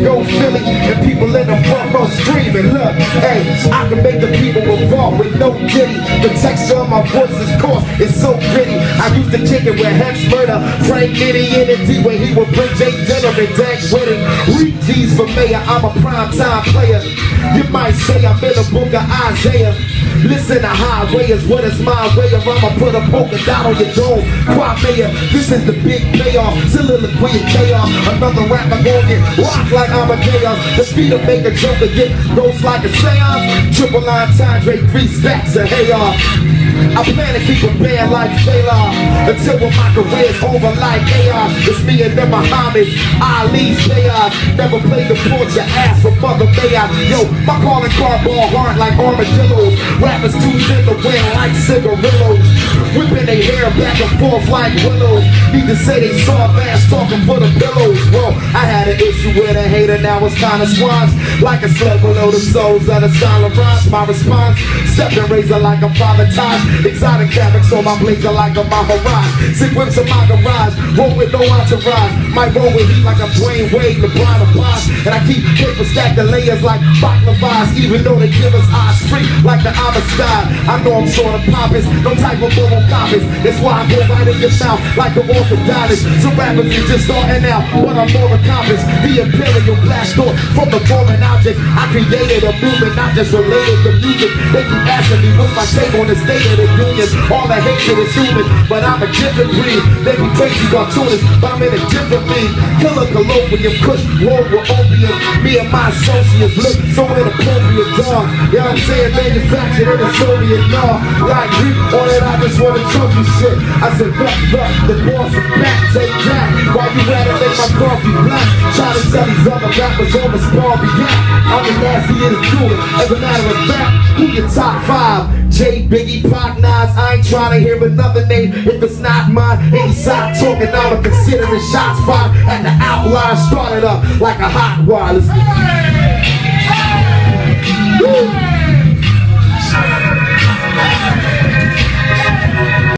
Go Philly and people in the front row screaming. Look, hey, I can make the people involved with no pity. The texture of my voice is coarse, it's so gritty. I used to kick it with Hex Murda, Frank Nitty and D where he would bring J Dilla and with it. Read G's for mayor, I'm a prime time player. You say I'm in the book of Isaiah. Listen, a highway is what is my way of I'ma put a polka dot on your dome. Quad mayor, this is the big payoff. Soliloquy and chaos. Another rapper gon' get rocked like I'm a chaos. The speed of make a joker get ghost like a seance. Triple entendre, three stacks of hay off. I plan to keep a band like Fela Until when my career's over like AR It's me and them Muhammad Ali's chaos Never played the porch your ass for mother may I Yo, my calling card ball hard like armadillos. Rappers too thin to wear like cigarillos. Whipping their hair back and forth like willows. Need to say they soft ass talking for the pillows Well, I had an issue with a hater, now it's kinda swans Like a slug below the souls of the silent rhymes My response, step and razor like a father ties Exotic fabrics on my blazer like a Maharaj Sick whips in my garage, roll with no entourage. Might roll with heat like a Dwyane Wade, LeBron or And I keep paper stacked in layers like baklavas Even though they give us eyes free like the Amistad I know I'm sort of pompous, no type of moral compass. That's why I go right in your mouth like an orthodontist. Some rappers are just starting out, but I'm more accomplished. The from the foreign object I created a movement, not just related to music. They keep asking me what's my take on the state of the union? All the hatred is human, but I'm a different breed. They be crazy cartoonists, but I'm in a different league. Killer colloquium, kush, war with opium. Me and my associates look so inappropriate, dog You know what I'm saying? Manufactured in the Soviet law. Like we on it, I just wanna trophy shit. I said, fuck, fuck, the boss is back, take that. While you rather make my coffee black Try to tell these other rappers on the spawn react I'm the nastiest to do it As a matter of fact, who your top five? J, Biggie, Pac, Nas, I ain't trying to hear another name if it's not mine. Ain't stop talking, I'ma consider it shots fired. And the outline started up like a hot wire. Let's